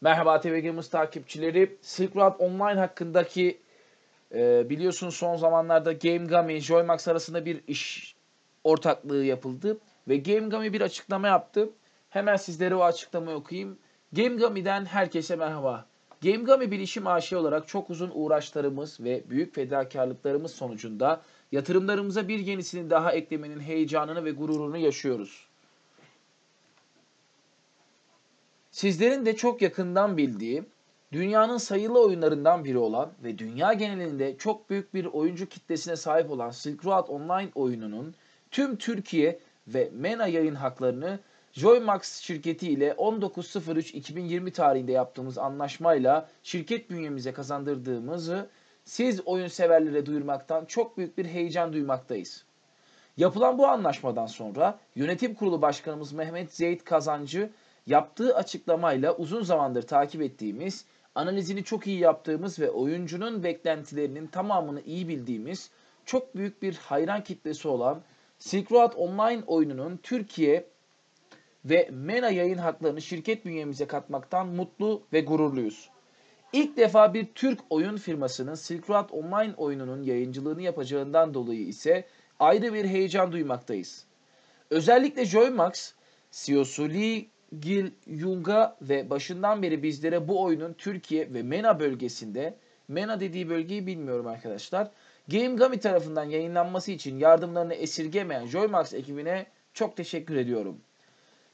Merhaba TV Gamers takipçileri. Silk Road Online hakkındaki e, biliyorsunuz son zamanlarda Game Gummy, Joymax arasında bir iş ortaklığı yapıldı. Ve Game Gummy bir açıklama yaptı. Hemen sizlere o açıklamayı okuyayım. Game Gummy'den herkese merhaba. Game Gummy bilişim AŞ olarak çok uzun uğraşlarımız ve büyük fedakarlıklarımız sonucunda yatırımlarımıza bir yenisini daha eklemenin heyecanını ve gururunu yaşıyoruz. Sizlerin de çok yakından bildiği, dünyanın sayılı oyunlarından biri olan ve dünya genelinde çok büyük bir oyuncu kitlesine sahip olan Silk Road Online oyununun tüm Türkiye ve MENA yayın haklarını Joymax şirketi ile 19.03.2020 tarihinde yaptığımız anlaşmayla şirket bünyemize kazandırdığımızı siz oyun severlere duyurmaktan çok büyük bir heyecan duymaktayız. Yapılan bu anlaşmadan sonra yönetim kurulu başkanımız Mehmet Zeyt Kazancı yaptığı açıklamayla uzun zamandır takip ettiğimiz, analizini çok iyi yaptığımız ve oyuncunun beklentilerinin tamamını iyi bildiğimiz çok büyük bir hayran kitlesi olan Silk Road Online oyununun Türkiye ve MENA yayın haklarını şirket bünyemize katmaktan mutlu ve gururluyuz. İlk defa bir Türk oyun firmasının Silk Road Online oyununun yayıncılığını yapacağından dolayı ise ayrı bir heyecan duymaktayız. Özellikle Joymax, CEO'su Lee Gil Yung'a ve başından beri bizlere bu oyunun Türkiye ve MENA bölgesinde, MENA dediği bölgeyi bilmiyorum arkadaşlar, Game Gummy tarafından yayınlanması için yardımlarını esirgemeyen Joymax ekibine çok teşekkür ediyorum.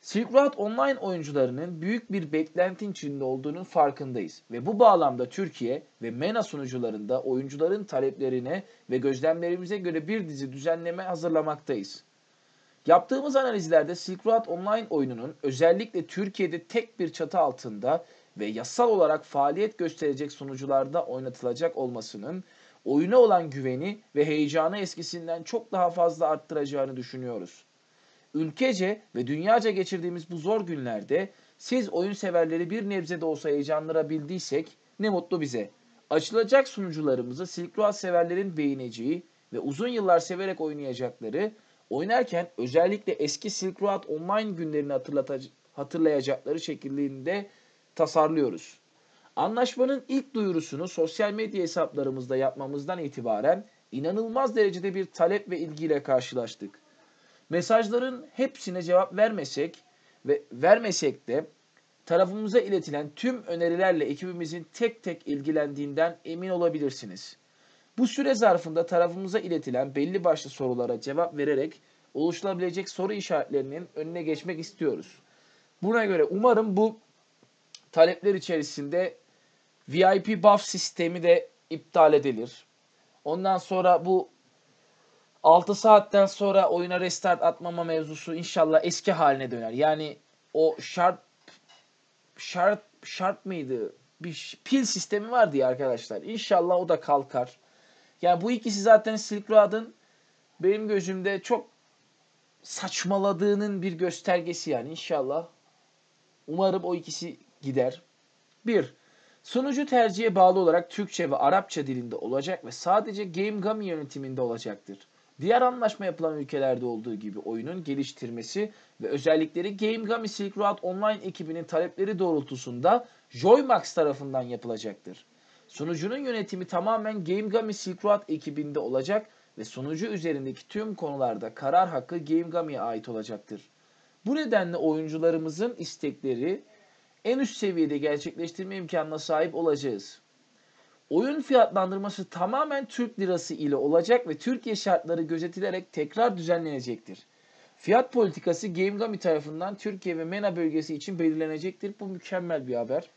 Silk Road Online oyuncularının büyük bir beklenti içinde olduğunun farkındayız ve bu bağlamda Türkiye ve MENA sunucularında oyuncuların taleplerine ve gözlemlerimize göre bir dizi düzenleme hazırlamaktayız. Yaptığımız analizlerde Silk Road Online oyununun özellikle Türkiye'de tek bir çatı altında ve yasal olarak faaliyet gösterecek sunucularda oynatılacak olmasının oyuna olan güveni ve heyecanı eskisinden çok daha fazla arttıracağını düşünüyoruz. Ülkece ve dünyaca geçirdiğimiz bu zor günlerde siz oyun severleri bir nebze de olsa heyecanlandırabildiysek ne mutlu bize. Açılacak sunucularımızı Silk Road severlerin beğeneceği ve uzun yıllar severek oynayacakları Oynarken özellikle eski Silk Road Online günlerini hatırlayacakları şekilde tasarlıyoruz. Anlaşmanın ilk duyurusunu sosyal medya hesaplarımızda yapmamızdan itibaren inanılmaz derecede bir talep ve ilgiyle karşılaştık. Mesajların hepsine cevap vermesek ve vermesek de tarafımıza iletilen tüm önerilerle ekibimizin tek tek ilgilendiğinden emin olabilirsiniz. Bu süre zarfında tarafımıza iletilen belli başlı sorulara cevap vererek oluşturabilecek soru işaretlerinin önüne geçmek istiyoruz. Buna göre umarım bu talepler içerisinde VIP buff sistemi de iptal edilir. Ondan sonra bu 6 saatten sonra oyuna restart atmama mevzusu inşallah eski haline döner. Yani o şart şart şart mıydı? Bir pil sistemi vardı ya arkadaşlar. İnşallah o da kalkar. Yani bu ikisi zaten Silk Road'ın benim gözümde çok saçmaladığının bir göstergesi yani inşallah. Umarım o ikisi gider. Bir, sunucu tercihe bağlı olarak Türkçe ve Arapça dilinde olacak ve sadece Game Gummy yönetiminde olacaktır. Diğer anlaşma yapılan ülkelerde olduğu gibi oyunun geliştirmesi ve özellikleri Game Gummy Silk Road Online ekibinin talepleri doğrultusunda Joymax tarafından yapılacaktır. Sunucunun yönetimi tamamen Game Gummy Silk Road ekibinde olacak ve sunucu üzerindeki tüm konularda karar hakkı Game Gummy'ye ait olacaktır. Bu nedenle oyuncularımızın istekleri en üst seviyede gerçekleştirme imkanına sahip olacağız. Oyun fiyatlandırması tamamen Türk lirası ile olacak ve Türkiye şartları gözetilerek tekrar düzenlenecektir. Fiyat politikası Game Gummy tarafından Türkiye ve MENA bölgesi için belirlenecektir. Bu mükemmel bir haber.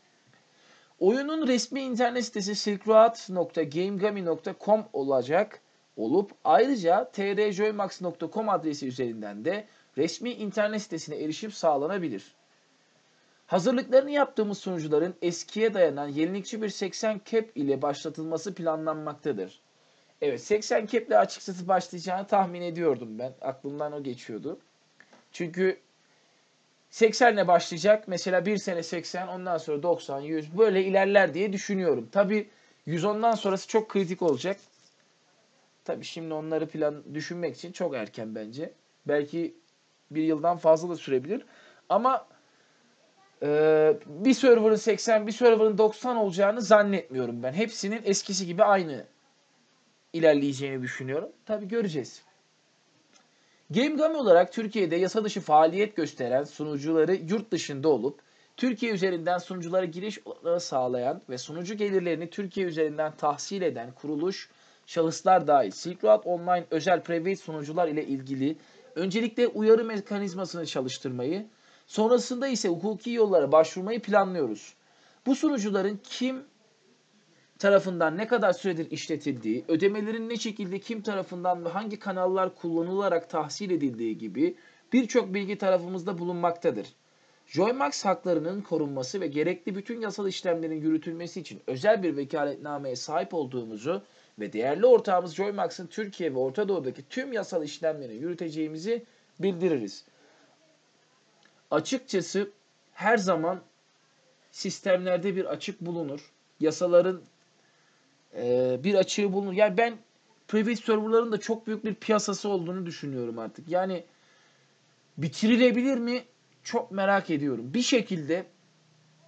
Oyunun resmi internet sitesi silkroad.gamegami.com olacak olup ayrıca trjoymax.com adresi üzerinden de resmi internet sitesine erişim sağlanabilir. Hazırlıklarını yaptığımız sunucuların eskiye dayanan yenilikçi bir 80 cap ile başlatılması planlanmaktadır. Evet 80 cap ile açıkçası başlayacağını tahmin ediyordum ben. Aklımdan o geçiyordu. Çünkü 80 ile başlayacak. Mesela bir sene 80 ondan sonra 90, 100 böyle ilerler diye düşünüyorum. Tabi 110'dan sonrası çok kritik olacak. Tabi şimdi onları plan düşünmek için çok erken bence. Belki bir yıldan fazla da sürebilir. Ama Ee, bir server'ın 80, bir server'ın 90 olacağını zannetmiyorum ben. Hepsinin eskisi gibi aynı ilerleyeceğini düşünüyorum. Tabi göreceğiz. GameGami olarak Türkiye'de yasa dışı faaliyet gösteren sunucuları yurt dışında olup Türkiye üzerinden sunuculara giriş sağlayan ve sunucu gelirlerini Türkiye üzerinden tahsil eden kuruluş, şahıslar dahil Silk Road Online özel private sunucular ile ilgili öncelikle uyarı mekanizmasını çalıştırmayı, sonrasında ise hukuki yollara başvurmayı planlıyoruz. Bu sunucuların kim tarafından ne kadar süredir işletildiği, ödemelerin ne şekilde kim tarafından ve hangi kanallar kullanılarak tahsil edildiği gibi birçok bilgi tarafımızda bulunmaktadır. Joymax haklarının korunması ve gerekli bütün yasal işlemlerin yürütülmesi için özel bir vekaletnameye sahip olduğumuzu ve değerli ortağımız Joymax'ın Türkiye ve Orta Doğu'daki tüm yasal işlemleri yürüteceğimizi bildiririz. Açıkçası her zaman sistemlerde bir açık bulunur. Yasaların e, bir açığı bulunur. Yani ben private serverların da çok büyük bir piyasası olduğunu düşünüyorum artık. Yani bitirilebilir mi? Çok merak ediyorum. Bir şekilde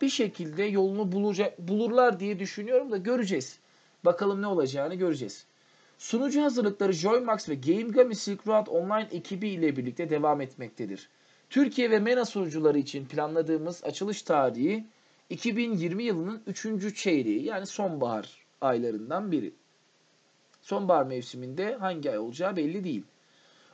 bir şekilde yolunu bulacak, bulurlar diye düşünüyorum da göreceğiz. Bakalım ne olacağını göreceğiz. Sunucu hazırlıkları Joymax ve GameGami Silk Road Online ekibi ile birlikte devam etmektedir. Türkiye ve MENA sunucuları için planladığımız açılış tarihi 2020 yılının 3. çeyreği yani sonbahar aylarından biri. Sonbahar mevsiminde hangi ay olacağı belli değil.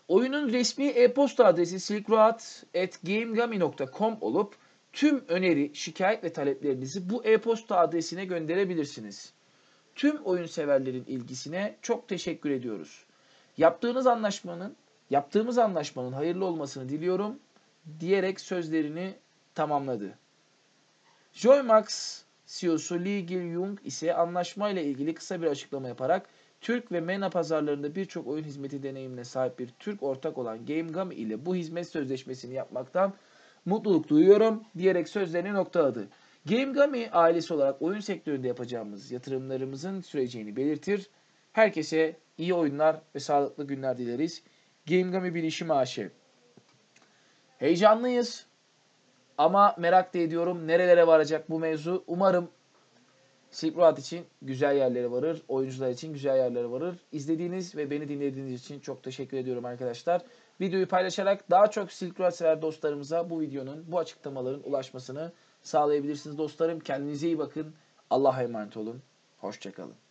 Oyunun resmi e-posta adresi silkroad.gamegami.com olup tüm öneri, şikayet ve taleplerinizi bu e-posta adresine gönderebilirsiniz. Tüm oyun severlerin ilgisine çok teşekkür ediyoruz. Yaptığınız anlaşmanın, yaptığımız anlaşmanın hayırlı olmasını diliyorum diyerek sözlerini tamamladı. Joymax CEO'su Lee Gil-young ise anlaşmayla ilgili kısa bir açıklama yaparak Türk ve MENA pazarlarında birçok oyun hizmeti deneyimine sahip bir Türk ortak olan GameGami ile bu hizmet sözleşmesini yapmaktan mutluluk duyuyorum diyerek sözlerini noktaladı. GameGami ailesi olarak oyun sektöründe yapacağımız yatırımlarımızın süreceğini belirtir. Herkese iyi oyunlar ve sağlıklı günler dileriz. GameGami Bilişim AŞ. Heyecanlıyız. Ama merak da ediyorum nerelere varacak bu mevzu. Umarım Silk Road için güzel yerlere varır. Oyuncular için güzel yerlere varır. İzlediğiniz ve beni dinlediğiniz için çok teşekkür ediyorum arkadaşlar. Videoyu paylaşarak daha çok Silk Road sever dostlarımıza bu videonun, bu açıklamaların ulaşmasını sağlayabilirsiniz dostlarım. Kendinize iyi bakın. Allah'a emanet olun. Hoşçakalın.